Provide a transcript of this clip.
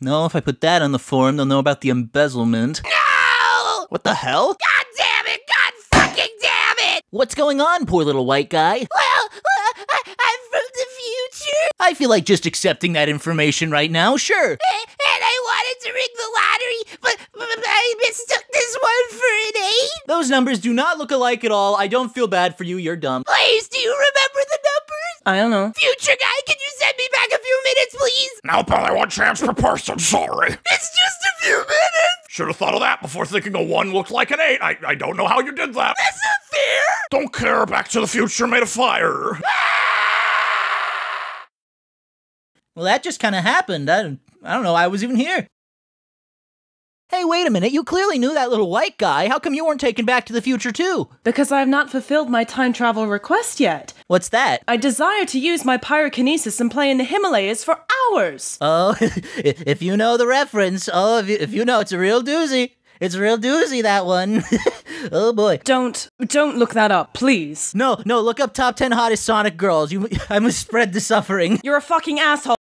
No, if I put that on the forum, they'll know about the embezzlement. No! What the hell? God damn it! God fucking damn it! What's going on, poor little white guy? Well, uh, I, I'm from the future, I feel like just accepting that information right now, sure. and I wanted to ring the lottery, but, but I mistook this one for an eight. Those numbers do not look alike at all. I don't feel bad for you, you're dumb. Please, do you remember the numbers? I don't know. Future guy, can you send me back a few minutes, please? Nope, only one chance per person, sorry. It's just a few minutes. Should have thought of that before thinking a one looked like an eight. I, I don't know how you did that. That's not fair. Don't care, Back to the Future made a fire. Ah! Well, that just kind of happened. I, I don't know. I was even here. Hey, wait a minute. You clearly knew that little white guy. How come you weren't taken back to the future, too? Because I have not fulfilled my time travel request yet. What's that? I desire to use my pyrokinesis and play in the Himalayas for hours. Oh, if you know the reference, oh, if you, if you know, it's a real doozy. It's a real doozy, that one. oh boy. Don't don't look that up, please. No, no, look up top 10 hottest Sonic girls. You, I must spread the suffering. You're a fucking asshole.